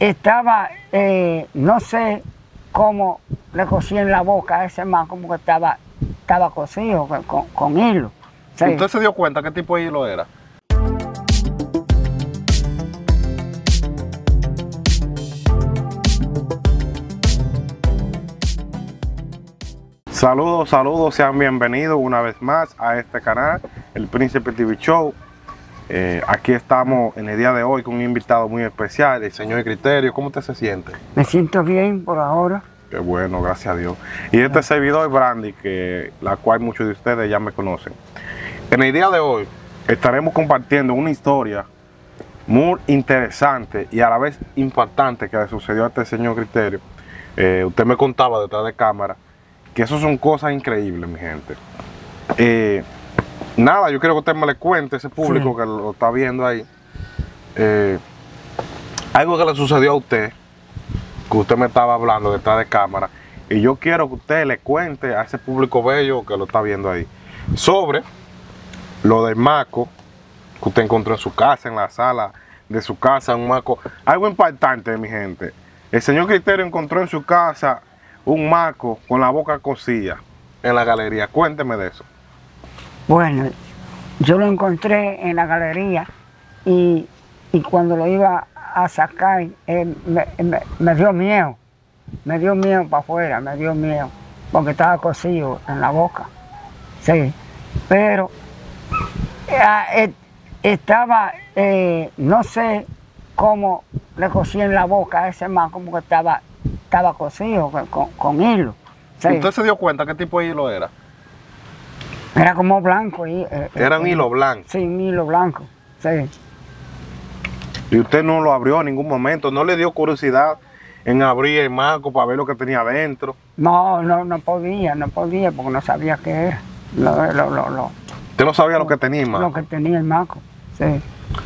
estaba, eh, no sé cómo le cosí en la boca a ese man, como que estaba, estaba cosido con, hilo. Sí. ¿Usted se dio cuenta qué tipo de hilo era? Saludos, saludos, sean bienvenidos una vez más a este canal, el Príncipe TV Show. Eh, aquí estamos en el día de hoy con un invitado muy especial, el señor Criterio. ¿Cómo usted se siente? Me siento bien por ahora. Qué bueno, gracias a Dios. Y este servidor Brandy, que la cual muchos de ustedes ya me conocen. En el día de hoy estaremos compartiendo una historia muy interesante y a la vez impactante que le sucedió a este señor Criterio. Eh, usted me contaba detrás de cámara que eso son cosas increíbles, mi gente. Eh, nada, yo quiero que usted me le cuente, ese público Sí. que lo está viendo ahí, eh, algo que le sucedió a usted que usted me estaba hablando detrás de cámara. Y yo quiero que usted le cuente a ese público bello que lo está viendo ahí sobre lo del maco que usted encontró en su casa, en la sala de su casa, un maco. Algo impactante, mi gente. El señor Criterio encontró en su casa un maco con la boca cosida en la galería. Cuénteme de eso. Bueno, yo lo encontré en la galería y, y cuando lo iba a sacar me, dio miedo. Me dio miedo para afuera, me dio miedo, porque estaba cosido en la boca. Sí, pero ah, eh, estaba, eh, no sé cómo le cosí en la boca a ese man, como que estaba, estaba cosido con hilo. Sí, ¿Usted se dio cuenta qué tipo de hilo era? Era como blanco. y, eh, Era un eh, hilo blanco. Sí, un hilo blanco. Sí. Y usted no lo abrió en ningún momento. No le dio curiosidad en abrir el maco para ver lo que tenía adentro. No, no, no podía, no podía, porque no sabía qué era. Lo, lo, lo, lo, Usted no sabía lo que tenía en lo maco. que tenía el maco. Sí.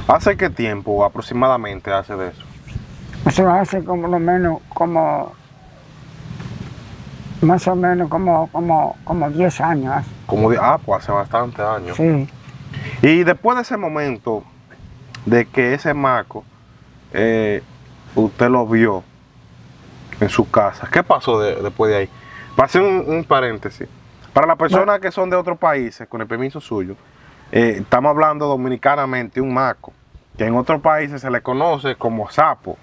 ¿Hace qué tiempo aproximadamente hace de eso? Eso hace como lo menos, como, más o menos como, como, como 10 años hace. Como ah, pues hace bastantes años. Sí. Y después de ese momento de que ese maco eh, usted lo vio en su casa, ¿qué pasó de- después de ahí? Para hacer un, un paréntesis, para las personas que son de otros países, con el permiso suyo, eh, estamos hablando dominicanamente un maco, que en otros países se le conoce como sapo.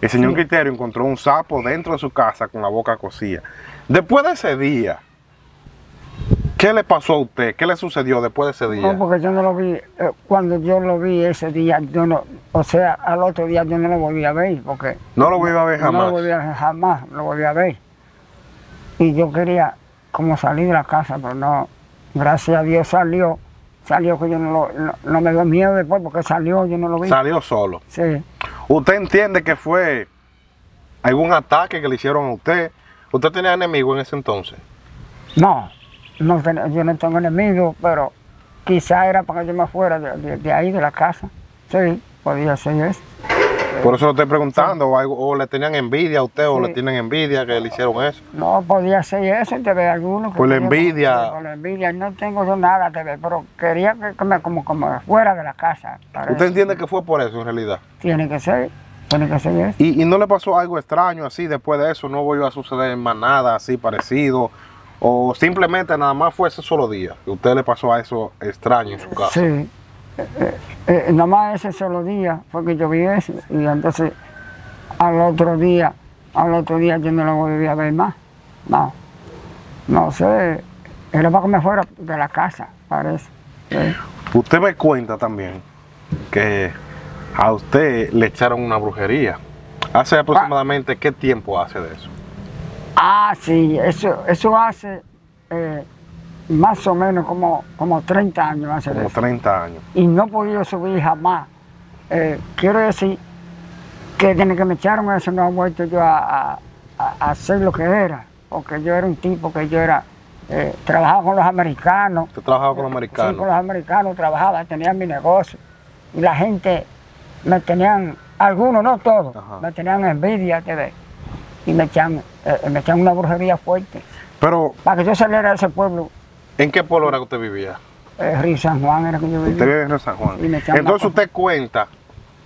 El señor. Criterio encontró un sapo dentro de su casa con la boca cosida. Después de ese día, ¿qué le pasó a usted? ¿Qué le sucedió después de ese día? No, porque yo no lo vi, eh, cuando yo lo vi ese día, yo no, o sea, al otro día yo no lo volví a ver, porque No lo iba a ver No jamás. lo volví a ver jamás, lo volví a ver. Y yo quería como salir de la casa, pero no, gracias a Dios salió, salió que yo no lo, no, no me dio miedo después porque salió, yo no lo vi. Salió solo. Sí, ¿Usted entiende que fue algún ataque que le hicieron a usted? ¿Usted tenía enemigos en ese entonces? no, no yo no tengo enemigos, pero quizá era para que yo me fuera de, de- de ahí, de la casa. Sí, podía ser eso. Por eso lo estoy preguntando. O, algo- o le tenían envidia a usted o le tienen envidia que le hicieron eso. No, podía ser eso, te ve algunos. que Por la envidia. Por la envidia, no tengo yo nada, te ve, pero quería que, que me como, como fuera de la casa. parece. ¿Usted entiende que fue por eso en realidad? Tiene que ser, tiene que ser eso. ¿Y, y no le pasó algo extraño así después de eso? ¿No volvió a suceder más nada así parecido? ¿O simplemente nada más fue ese solo día? que usted le pasó a eso extraño en su casa? Sí. Eh, eh, eh, nomás ese solo día fue que yo vi eso. Y entonces al otro día, al otro día yo no lo volví a ver más. No. No sé. Era para que me fuera de la casa, parece. Sí. Usted me cuenta también que a usted le echaron una brujería. ¿Hace aproximadamente qué tiempo hace de eso? Ah, sí, eso, eso hace eh, más o menos como, como 30 años hace de Como eso. 30 años. y no he podido subir jamás. Eh, quiero decir que desde que me echaron eso no he vuelto yo a, a- hacer lo que era, porque yo era un tipo que yo era, eh, trabajaba con los americanos, Usted trabajaba con los sí, americanos. con los americanos trabajaba, tenía mi negocio, y la gente me tenían, algunos, no todos, Ajá. me tenían envidia, te ves, y me echan, eh, me echan una brujería fuerte, Pero, para que yo saliera de ese pueblo, ¿en qué pueblo era que usted vivía? eh, Río San Juan era que yo Usted vivía. vive en San Juan. Entonces usted cuenta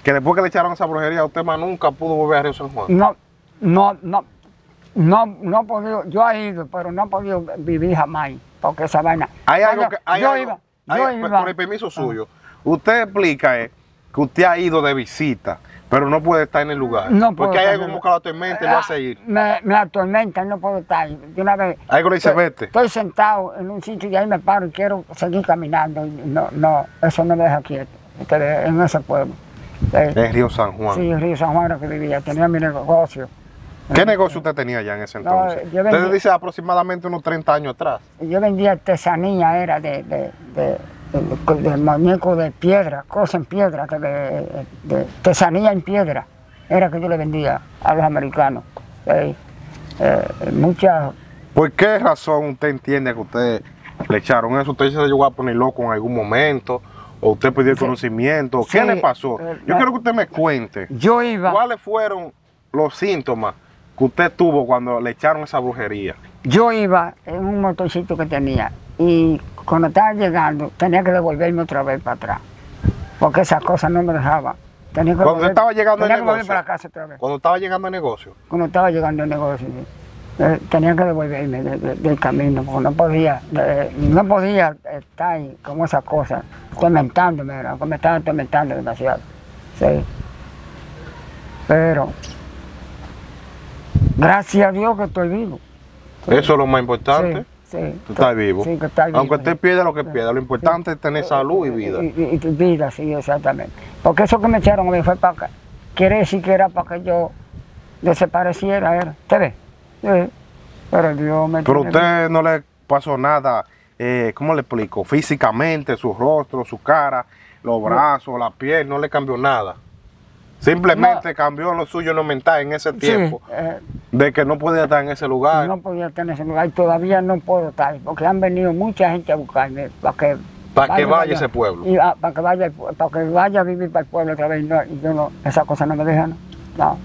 que después que le echaron esa brujería, usted más nunca pudo volver a Río San Juan. No, no, no, no, no he podido, yo he ido, pero no he podido vivir jamás, porque esa vaina. Hay algo que. Hay yo algo- iba, hay- yo pues, iba. Por el permiso suyo, usted explica eh, que usted ha ido de visita, pero no puede estar en el lugar. No puedo porque hay estar algo que lo atormenta y lo hace ir. Me, me atormenta, no puedo estar. De una vez. Algo le dice, estoy- vete. Estoy sentado en un sitio y ahí me paro y quiero seguir caminando. No, no, eso no me deja quieto. En ese pueblo. En Río San Juan. Sí, en Río San Juan era que vivía, tenía mi negocio. ¿Qué negocio usted tenía ya en ese entonces? Usted dice aproximadamente unos 30 años atrás. Yo vendía artesanía, era de, de, de, de- de muñeco de piedra, cosas en piedra, que de, de artesanía en piedra, era que yo le vendía a los americanos. Eh, eh, muchas, ¿Por qué razón usted entiende que usted le echaron eso? ¿Usted se llegó a poner loco en algún momento? ¿O usted pidió el Sí. conocimiento? ¿Qué Sí, le pasó? eh, Yo quiero que usted me cuente. yo iba, ¿Cuáles fueron los síntomas que usted tuvo cuando le echaron esa brujería? yo iba en un motorcito que tenía y cuando estaba llegando tenía que devolverme otra vez para atrás, porque esas cosas no me dejaban. Tenía que Cuando volver- estaba llegando tenía que negocio. para casa otra vez. Cuando estaba llegando al negocio. cuando estaba llegando al negocio, eh, tenía que devolverme de- de- del camino, porque no podía, no podía estar ahí con esas cosas, tormentándome, porque me estaba tormentando demasiado. Sí. Pero, gracias a Dios que estoy vivo. Eso es lo más importante. Sí, sí. Tú estás vivo. Sí, que estoy vivo. Aunque usted pierda lo que pierda, lo importante es tener salud y vida. Y, y- y vida, sí, exactamente. Porque eso que me echaron a mí fue para que, quiere decir que era para que yo desapareciera, era. ¿Te ves? Sí. Pero Dios me Pero usted no le pasó nada, eh, ¿cómo le explico? Físicamente, su rostro, su cara, los brazos, la piel, no le cambió nada. Simplemente cambió lo suyo no mental en ese Sí, tiempo, eh, de que no podía estar en ese lugar. no podía estar en ese lugar y todavía no puedo estar, porque han venido mucha gente a buscarme para que Para que vaya ese pueblo. Y, ah, para que vaya, para que vaya a vivir para el pueblo otra vez. No, y yo no, esa cosa no me deja, no. no.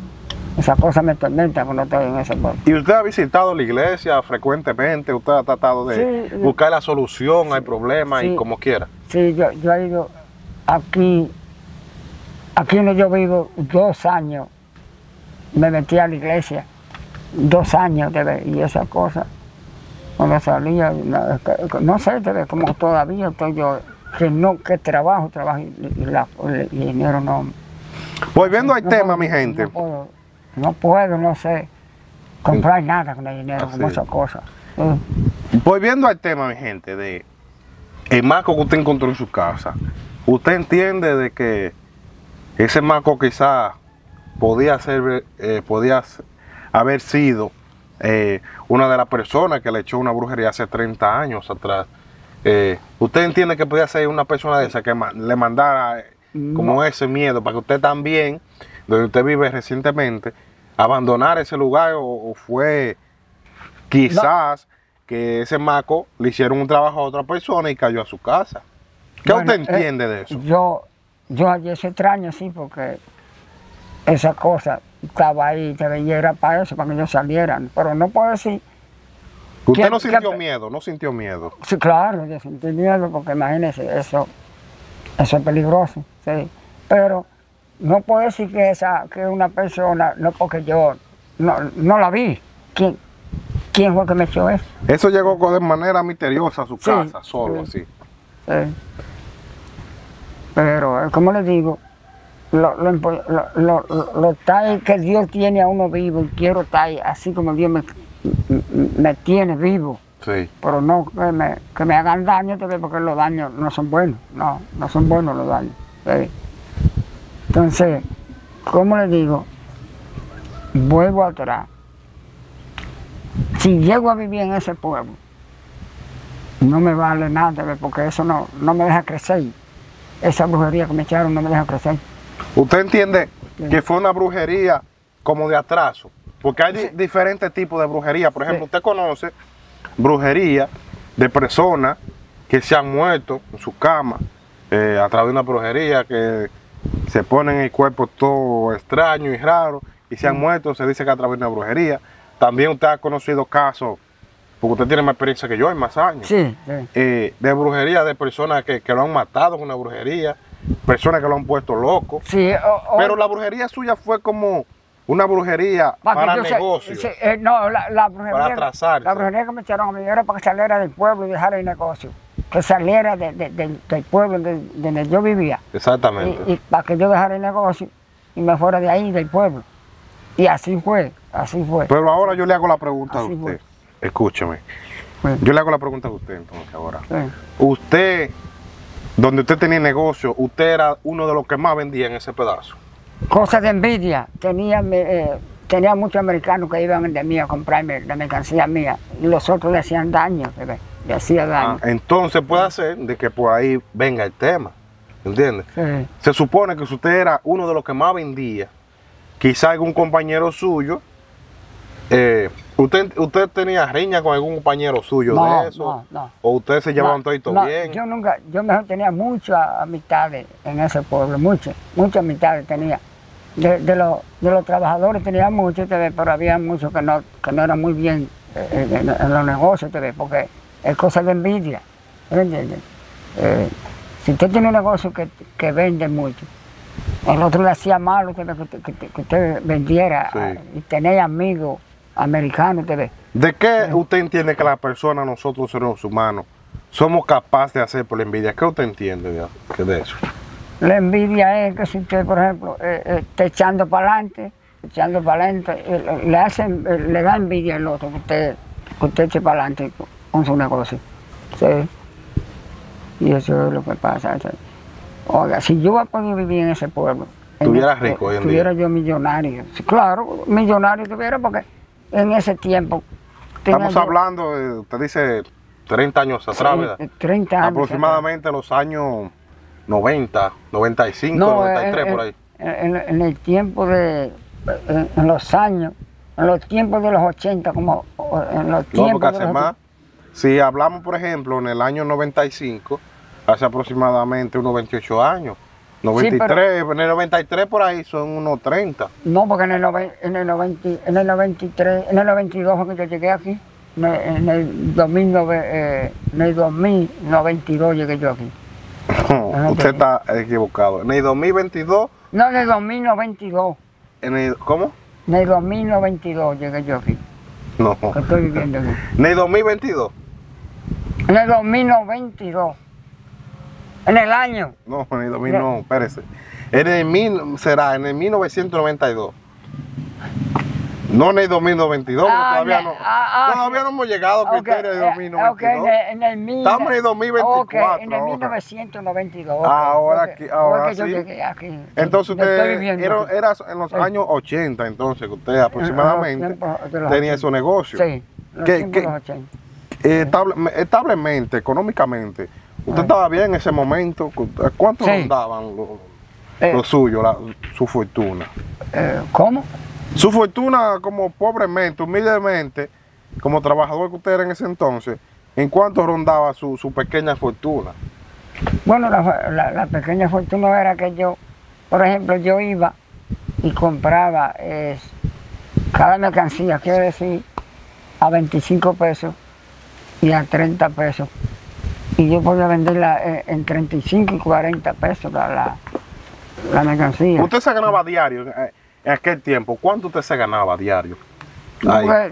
Esa cosa me tormenta cuando estoy en ese pueblo. ¿Y usted ha visitado la iglesia frecuentemente? ¿Usted ha tratado de Sí. buscar la solución al problema y Sí. como quiera? Sí, yo, yo he ido aquí, aquí donde yo vivo, dos años. Me metí a la iglesia, dos años, de y esa cosa, cuando salía, no, no sé, de ver, como todavía estoy yo, que no, que trabajo, trabajo, y, y la, el dinero no. Volviendo al no tema, mi gente. No puedo, no puedo, no sé, comprar nada con el dinero, es. esas cosas. Sí. Volviendo al tema, mi gente, de el marco que usted encontró en su casa, ¿usted entiende de que ese marco quizá podía ser, eh, podía haber sido eh, una de las personas que le echó una brujería hace 30 años atrás? Eh, ¿Usted entiende que podía ser una persona de esa que ma- le mandara como ese miedo para que usted también, donde usted vive recientemente, abandonar ese lugar o, o fue quizás que ese maco le hicieron un trabajo a otra persona y cayó a su casa. ¿Qué Bueno, usted eh, entiende de eso? Yo, yo ayer eso extraño, sí, porque esa cosa estaba ahí, te veía era para eso, para que ellos salieran. Pero no puedo decir, Usted ¿qué- no sintió miedo, no sintió miedo. sí, claro, yo sentí miedo, porque imagínese, eso, eso es peligroso, sí. Pero no puedo decir que esa, que una persona, no porque yo no, no la vi. ¿Quién, ¿Quién fue que me echó eso? Eso llegó de manera misteriosa a su Sí, casa, solo sí. así. Sí. Pero, eh, como le digo, lo, tal que Dios tiene a uno vivo y quiero estar así como Dios me, me, tiene vivo. Sí. Pero no que me, que me hagan daño, tal vez, porque los daños no son buenos. No, no son buenos los daños. sí. Entonces, como le digo, vuelvo atrás. Si llego a vivir en ese pueblo, no me vale nada, tal porque eso no, no me deja crecer. Esa brujería que me echaron no me deja crecer. ¿Usted entiende Sí. que fue una brujería como de atraso? Porque hay di- diferentes tipos de brujería. Por ejemplo, Sí. usted conoce brujería de personas que se han muerto en su cama eh, a través de una brujería que se ponen el cuerpo todo extraño y raro y se han muerto, se dice que a través de una brujería. También usted ha conocido casos, porque usted tiene más experiencia que yo, hay más años Sí, sí. eh, de brujería de personas que, que lo han matado con una brujería, personas que lo han puesto loco. Sí, o- o- Pero la brujería suya fue como una brujería para para eh, no, la, la brujería, Para atrasarse. La brujería que me echaron a mí era para que saliera del pueblo y dejara el negocio. Que saliera de- de- del- del pueblo de- donde yo vivía. Exactamente. Y, y para que yo dejara el negocio y me fuera de ahí, del pueblo. Y así fue, así fue. Pero ahora yo le hago la pregunta a Así usted. fue. Escúcheme. Fue. Yo le hago la pregunta a usted entonces ahora. Sí. Usted, donde usted tenía negocio, usted era uno de los que más vendía en ese pedazo. Cosa de envidia. Tenía, eh, tenía muchos americanos que iban de mí a comprarme la mercancía mía. Y los otros le hacían daño, bebé, le hacía daño. Ah, entonces puede ser de que por ahí venga el tema. ¿Entiende? Sí. Se supone que si usted era uno de los que más vendía, quizá algún compañero suyo, eh, usted, usted tenía riña con algún compañero suyo No, de eso, no, no. o ustedes se llevaban No, todito bien. Yo nunca, yo mejor tenía muchas amistades en ese pueblo, muchas, muchas amistades tenía. De, de los, de los trabajadores tenía muchos, pero había muchos que no, que no eran muy bien eh, en, en los negocios, porque es cosa de envidia. ¿me entiendes? Eh, si usted tiene un negocio que, que vende mucho, el otro le hacía malo que, usted- que usted- que usted vendiera Sí. y tenía amigos americanos, te ves. ¿De qué usted entiende que las personas, nosotros seres humanos, somos capaces de hacer por la envidia? ¿Qué usted entiende de, que de eso? La envidia es que si usted, por ejemplo, eh, eh, está echando para adelante, echando para adelante, eh, le, hacen, eh, le da envidia al otro que usted, que usted eche para adelante con- su negocio. Sí. Y eso es lo que pasa. sí. Oiga, si yo podido vivir en ese pueblo, en Tuviera el- rico hoy en Tuviera día. yo millonario. Claro, millonario tuviera porque en ese tiempo. Estamos yo, hablando, de, usted dice 30 años atrás, sí, ¿verdad? 30 años. Aproximadamente los años 90, 95, No, 93 en, por ahí. en- en- el tiempo de, en, los años, en los tiempos de los 80, como en los No, tiempos porque de hace los más. Si hablamos, por ejemplo, en el año 95, hace aproximadamente unos 28 años. 93, en el 93 por ahí son unos 30. No, porque en el, en, el 90, en el 93, en el 92 fue que yo llegué aquí. En el, en el 2009, eh, en el 2092 llegué yo aquí. Usted está equivocado. En el 2022, No, en el 2092. en el, ¿cómo? En el 2092 llegué yo aquí. No. Que estoy viviendo aquí. En el 2022. En el 2092. En el año. No, en el 2000 no, espérese. En el mil, será en el 1992. No en el 2022, porque Ah, todavía ne- no, ah, ah, todavía no hemos llegado a Ok, criterios de eh, 2092. en el, en el Estamos en el 2024 ok, en el ahora. 1992. ok, Ahora aquí- ahora sí. llegué aquí. Entonces usted era, en los años 80, entonces, que usted aproximadamente tiempos los tenía 80. esos negocios. Sí, los ¿Qué- tiempos qué- de los 80. Eh, estable- establemente, económicamente, ¿usted estaba bien en ese momento? ¿Cuánto Sí. rondaban lo, Eh, lo suyo, la- su fortuna? eh, ¿Cómo? Su fortuna como pobremente, humildemente, como trabajador que usted era en ese entonces, ¿en cuánto rondaba su, su pequeña fortuna? Bueno, la, la- la pequeña fortuna era que yo, por ejemplo, yo iba y compraba eh, cada mercancía, quiero decir, a 25 pesos y a 30 pesos. Y yo podía venderla eh, en 35 y 40 pesos la, la, la mercancía. Usted se ganaba diario en aquel tiempo. ¿Cuánto usted se ganaba diario? O sea,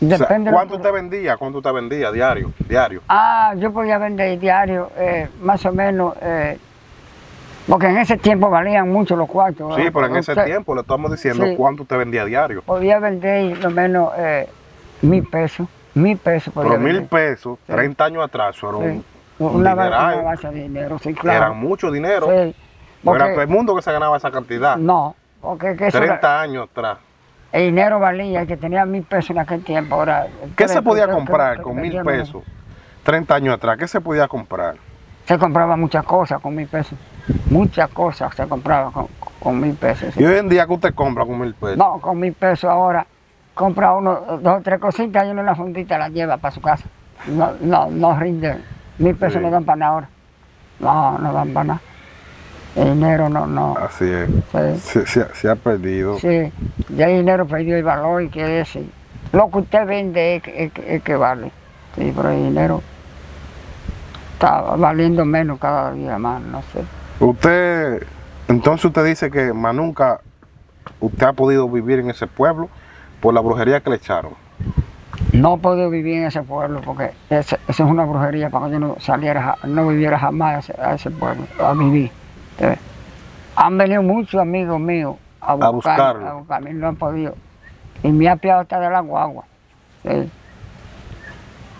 depende ¿Cuánto usted vendía? ¿Cuánto usted vendía diario? Diario. Ah, yo podía vender diario eh, más o menos, eh, porque en ese tiempo valían mucho los cuartos. Sí, pero en ese Usted tiempo le estamos diciendo Sí. cuánto usted vendía diario. Podía vender lo menos mil pesos, mil pesos Pero mil pesos, Sí. 30 años atrás, era un, Una, dineral. una de dinero, sí, claro. Era mucho dinero. Sí, No era todo el mundo que se ganaba esa cantidad. no, porque que eso era- 30 años atrás. el dinero valía, el que tenía mil pesos en aquel tiempo. Ahora, ¿Qué se podía comprar con mil pesos? 30 años atrás, ¿qué se podía comprar? Se compraba muchas cosas con mil pesos. Muchas cosas se compraba con, con mil pesos. Y hoy en día, ¿qué usted compra con mil pesos? No, con mil pesos ahora compra uno, dos o tres cositas y uno en la fundita la lleva para su casa. No, no, no rinde. Mil pesos Sí. no dan para nada ahora. No, no dan para nada. El dinero no, no. Así es. Sí, Se, se ha- se ha perdido. sí. Ya el dinero perdió el valor y que ese. Lo que usted vende es, que- es es que vale. Sí, pero el dinero está valiendo menos cada día más, no sé. Usted, entonces usted dice que más nunca usted ha podido vivir en ese pueblo por la brujería que le echaron. No puedo vivir en ese pueblo porque eso es una brujería para que yo no saliera, no viviera jamás a ese, a pueblo, a vivir. ¿ves? Han venido muchos amigos míos a, buscar, buscarlo. a buscarme no han podido. Y me ha pillado hasta de la guagua. Sí.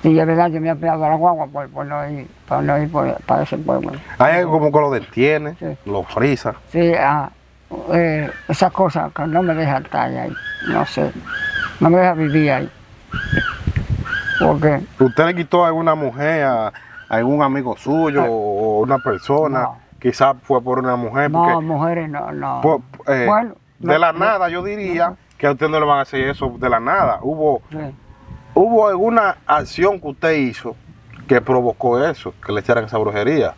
Y es verdad, yo me he pillado de la guagua por, por no ir, por no ir por- para ese pueblo. Hay algo como que lo detiene, Sí. lo frisa. Sí, ah, eh, esas cosas que no me dejan estar ahí, no sé, no me deja vivir ahí. Porque ¿Usted le quitó a alguna mujer, a, algún amigo suyo Ah. o una persona? No. Quizás fue por una mujer. no, Porque mujeres no, no. por- eh, Bueno, de no, la no. nada yo diría que a usted no le van a hacer eso de la nada. Hubo, Sí. hubo alguna acción que usted hizo que provocó eso, que le echaran esa brujería.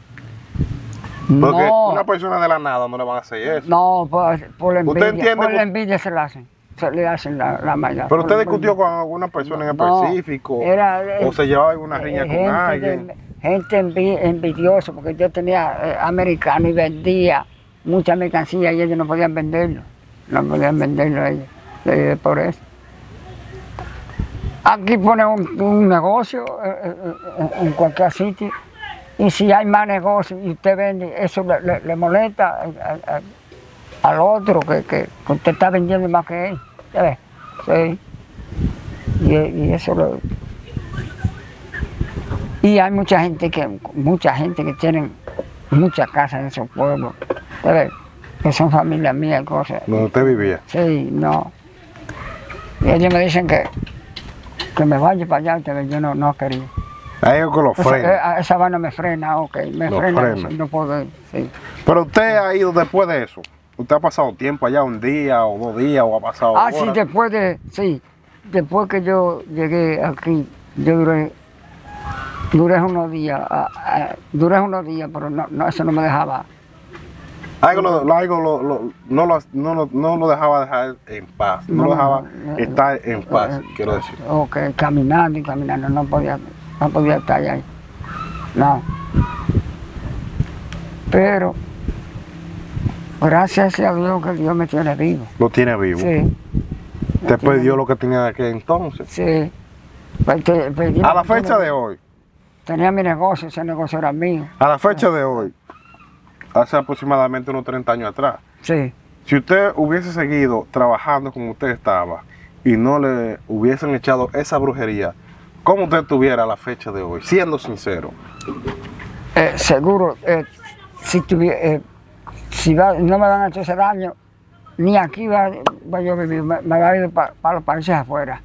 Porque no, una persona de la nada no le van a hacer eso. no, por, por la ¿Usted envidia, entiende por la envidia se la hacen, se le hacen la, la maldad. Pero usted discutió con alguna persona en específico era, eh, o se llevaba alguna riña Eh, con gente alguien. de- gente envi- envidiosa, porque yo tenía eh, americano y vendía mucha mercancía y ellos no podían venderlo. No podían venderlo ellos. eh, por eso. Aquí pone un, un negocio eh, en cualquier sitio y si hay más negocio y usted vende, eso le, le- le molesta al, otro que, que, usted está vendiendo más que él. ¿ya ve? Sí. Y, y eso lo, y hay mucha gente que, mucha gente que tienen muchas casas en esos pueblos, ¿sabes? que son familias mías y cosas. Donde usted vivía. Sí, no. Y ellos me dicen que, que me vaya para allá, pero yo no, no quería. Que lo Esa, frena. eh, esa vaina me frena, ok, me Lo frena, frena. no puedo sí. Pero usted ha ido después de eso. Usted ha pasado tiempo allá, un día o dos días, o ha pasado Ah, sí, horas. después de, sí, después que yo llegué aquí, yo duré, duré unos días, ah, ah, duré unos días, pero no, no, eso no me dejaba. Algo, lo, algo lo- lo- no, lo, no, lo- no lo dejaba dejar en paz. No, No, lo dejaba estar en paz, eh, quiero decir. Ok, caminando y caminando, no podía, no podía estar ahí. No. Pero, gracias a Dios que Dios me tiene vivo. Lo tiene vivo. Sí, Usted perdió lo que tenía de aquel entonces. sí. Perdí A la fecha de hoy, Tenía mi negocio, ese negocio era mío. a la fecha de hoy, hace aproximadamente unos 30 años atrás, Sí. si usted hubiese seguido trabajando como usted estaba y no le hubiesen echado esa brujería, ¿cómo usted estuviera a la fecha de hoy? Siendo sincero. Eh, seguro, eh, si, tuvie- eh, si va- no me van a hecho ese daño, ni aquí va, va yo a vivir, me, me va a ir para los países afuera.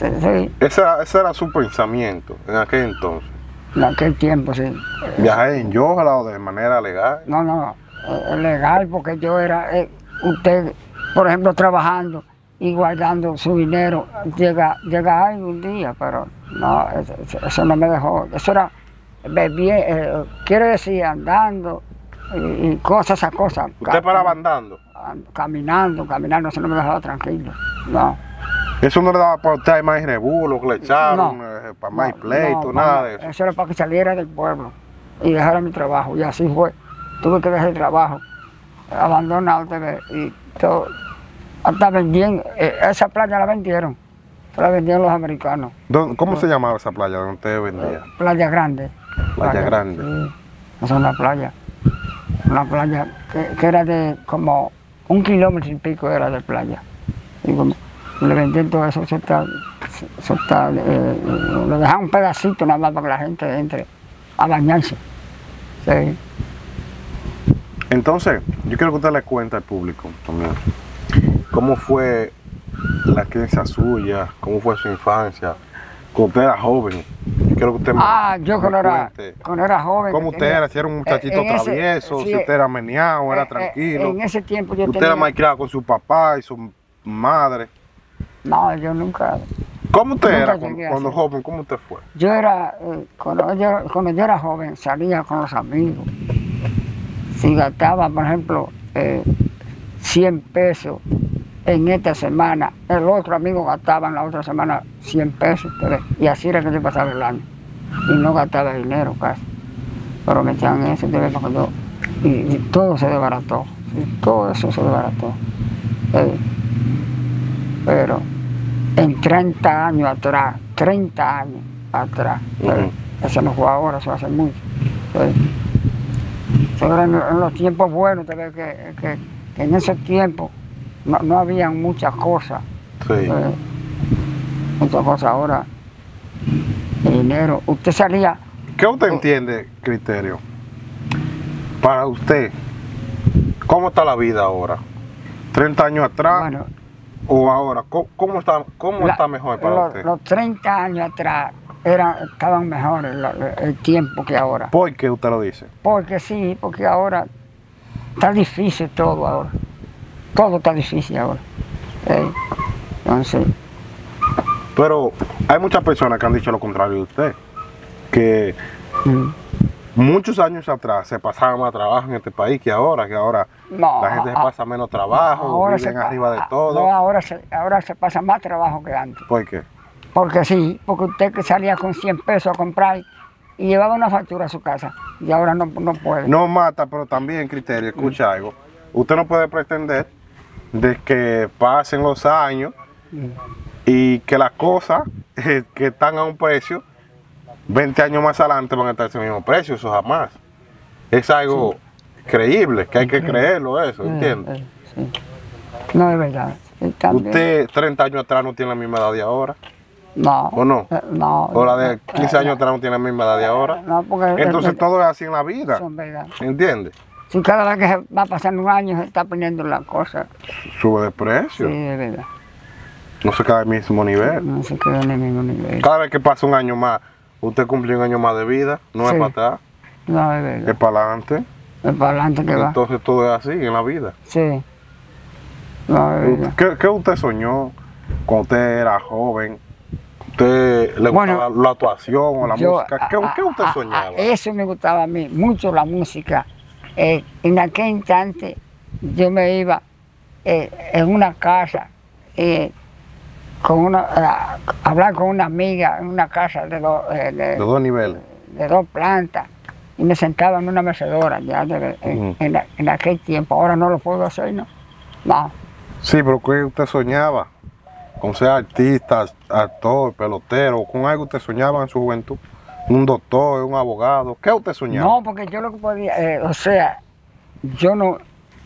Sí, sí, Ese, era su pensamiento en aquel entonces. en aquel tiempo, sí. Viajar en Yola o de manera legal. No, no, eh, legal porque yo era, eh, usted, por ejemplo, trabajando y guardando su dinero, llega, llega algún día, pero no, eso, no me dejó. Eso era bebiendo, quiere decir andando y, y cosas, esas cosas. Usted paraba andando. Caminando, caminando, eso no me dejaba tranquilo. No. Eso no le daba para usted más rebulo que le echaron, No. eh, para más no, pleito, no, nada de eso. Eso era para que saliera del pueblo y dejara mi trabajo. Y así fue. Tuve que dejar el trabajo, abandonado y todo. Hasta vendían, eh, esa playa la vendieron. La vendieron los americanos. ¿Dónde- ¿Cómo se llamaba esa playa donde usted vendía? Playa Grande. Playa Grande. Sí. Esa es una playa. Una playa que, que era de como un kilómetro y pico era de playa. Y como le vendían todo eso, eso está, eso está, eh, le dejaban un pedacito nada más para que la gente entre a bañarse. Sí. Entonces, yo quiero que usted le cuente al público también cómo fue la crianza suya, cómo fue su infancia, cuando usted era joven. Yo quiero que usted me, Ah, yo me cuando era, cuando era joven. cómo usted era, si era un muchachito en ese- travieso, sí, si usted era meneado, era eh, eh, tranquilo. En ese tiempo yo usted tenía... era más criado con su papá y su madre. No, yo nunca... ¿Cómo usted Nunca era cuando, cuando joven? ¿Cómo usted fue? Yo era, eh, cuando, yo, cuando yo era joven, salía con los amigos. Si gastaba, por ejemplo, eh, 100 pesos en esta semana, el otro amigo gastaba en la otra semana 100 pesos. Y así era que yo pasaba el año. Y no gastaba dinero casi. Pero me echaban eso, yo y, y todo se desbarató, y todo eso se desbarató. Eh, pero en 30 años atrás, 30 años atrás, eh, eso no fue ahora, eso hace mucho. eh, en, en los tiempos buenos, te ves que, que- que en esos tiempos no, no habían muchas cosas. Sí. eh, muchas cosas ahora. El dinero. Usted salía, ¿Qué usted entiende, criterio? Para usted, ¿cómo está la vida ahora? ¿30 años atrás bueno, o ahora? ¿Cómo, cómo está, cómo la- está mejor para los, usted? los 30 años atrás eran, estaban mejores el tiempo que ahora. ¿Por qué usted lo dice? Porque sí, porque ahora está difícil todo ahora. Todo está difícil ahora. Eh, entonces, Pero hay muchas personas que han dicho lo contrario de usted. Que mm, muchos años atrás se pasaba más trabajo en este país que ahora, que ahora no, la gente se pasa menos trabajo, ahora viven se arriba de todo. No, ahora se, ahora se pasa más trabajo que antes. ¿Por qué? Porque sí, porque usted que salía con 100 pesos a comprar y llevaba una factura a su casa y ahora no, no puede. No mata, pero también, criterio, escucha algo. Usted no puede pretender de que pasen los años y que las cosas eh, que están a un precio, 20 años más adelante van a estar a ese mismo precio, eso jamás. Es algo creíble, que hay que creerlo eso, Eh, ¿entiende? eh, sí. No es verdad. Usted 30 años atrás no tiene la misma edad de ahora, no, ¿o no? no. o la de eh, 15 años atrás no tiene la misma edad de ahora. No, porque Entonces todo es así en la vida, son verdad. Si cada vez que va pasando un año se está poniendo la cosa, Sube de sí, precio, es verdad. no se queda al mismo nivel. No se queda en el mismo nivel. Cada vez que pasa un año más, usted cumple un año más de vida, no es Sí. para atrás, No, es es verdad. para adelante. Es para adelante que va. Entonces todo es así en la vida. Sí. No, es verdad. ¿Qué, qué usted soñó cuando usted era joven? ¿Usted le Bueno, gustaba la, la actuación o la Yo, música? ¿Qué, a- qué usted a- a- soñaba? eso me gustaba a mí, mucho la música. Eh, en aquel instante yo me iba eh, en una casa eh, con una, a hablar con una amiga en una casa de, dos eh, de- De dos niveles. de dos plantas y me sentaba en una mecedora ya de- en, Ujú. en, en aquel tiempo. Ahora no lo puedo hacer, ¿no? No, Sí, pero ¿qué usted soñaba? Con ser artista, actor, pelotero, con algo usted soñaba en su juventud. Un doctor, un abogado. ¿Qué usted soñaba? no, porque yo lo que podía, eh, o sea, yo no,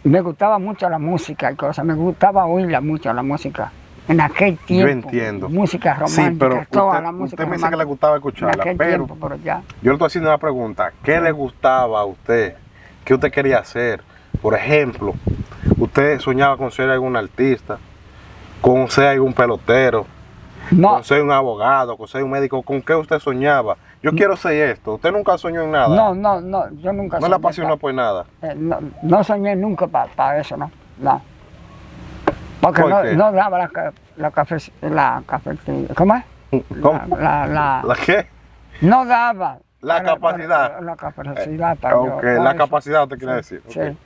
me gustaba mucho la música y cosas, me gustaba oírla mucho la música. En aquel tiempo. entiendo. Música romántica, sí, pero toda usted, la música usted me dice que le gustaba En escucharla, aquel pero tiempo, pero ya. Yo le estoy haciendo una pregunta. ¿Qué le gustaba a usted? ¿Qué usted quería hacer? Por ejemplo, usted soñaba con ser algún artista, con ser algún pelotero, No, con ser un abogado, con ser un médico. ¿Con qué usted soñaba? Yo quiero ser esto. ¿Usted nunca soñó en nada? no, no, no, yo nunca ¿No le soñé apasionó pa- por nada? eh, no, no soñé nunca para eso, no, no. Porque ¿Por no, daba la, la café, la cafetería, ¿cómo es? ¿Cómo? La, la, la- ¿La qué? no daba. La para- capacidad. para- la capacidad para yo- para la eso. capacidad usted quiere Sí, decir. Sí,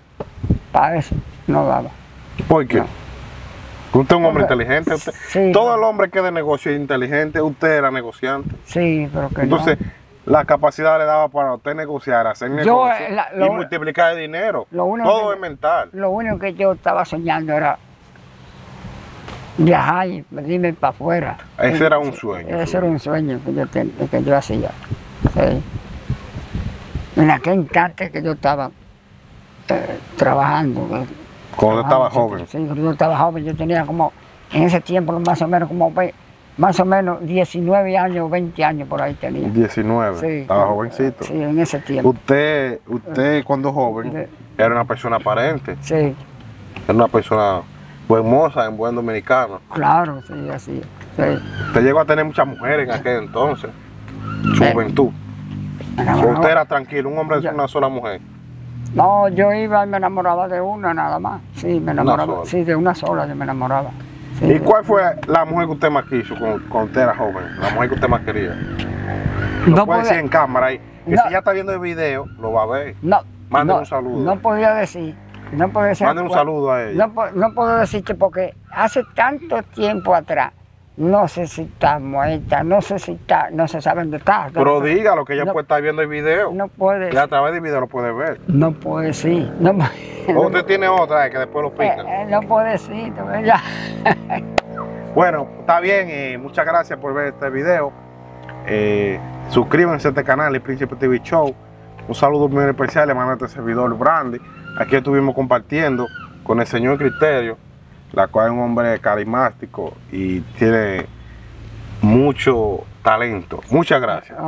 para eso no daba. ¿Por qué? Usted es un hombre inteligente. Usted, Sí. Todo el hombre que de negocio es inteligente. Usted era negociante. Sí, pero que Entonces, la capacidad le daba para usted negociar, hacer Yo, negocio eh, y multiplicar el dinero. lo único Todo que- es mental. Lo único que yo estaba soñando era viajar y irme para afuera. Ese era un sueño Ese era un sueño que yo, ten- que yo hacía. Sí. En aquel instante que yo estaba eh, trabajando. eh, Cuando estaba joven. Sí, cuando yo estaba joven, yo tenía como, en ese tiempo más o menos como, más o menos 19 años, 20 años por ahí tenía. 19. Sí, estaba jovencito. Sí, en ese tiempo. Usted, usted cuando joven, De- era una persona aparente. Sí, Era una persona buen moza, en buen dominicano. claro, sí, así. Sí. Usted llegó a tener muchas mujeres en aquel entonces. Su Eh, juventud. Usted era tranquilo, un hombre de una sola mujer. No, yo iba y me enamoraba de una nada más. Sí, me enamoraba. Sí, de una sola yo me enamoraba. Sí, ¿Y cuál fue la mujer que usted más quiso cuando, usted era joven? La mujer que usted más quería. No puede decir en cámara ahí. Que No. si ya está viendo el video, lo va a ver. No, Mándale no, un saludo. No podía decir. No podía decir. Mande un saludo a ella. No, no puedo decirte porque hace tanto tiempo atrás No sé si está muerta, no sé si está, no se sabe dónde está. Pero dígalo que ella No. puede estar viendo el video. No puede, Y a través del video lo puede ver. no puede decir, no, O usted tiene otra eh, que después lo pica. Eh, eh, no puede decir, ya. Bueno, está bien y muchas gracias por ver este video. Suscríbanse a este canal, el Príncipe TV Show. Un saludo muy especial, hermano, a este servidor Brandy. Aquí estuvimos compartiendo con el señor Criterio, la cual es un hombre carismático y tiene mucho talento. Muchas gracias.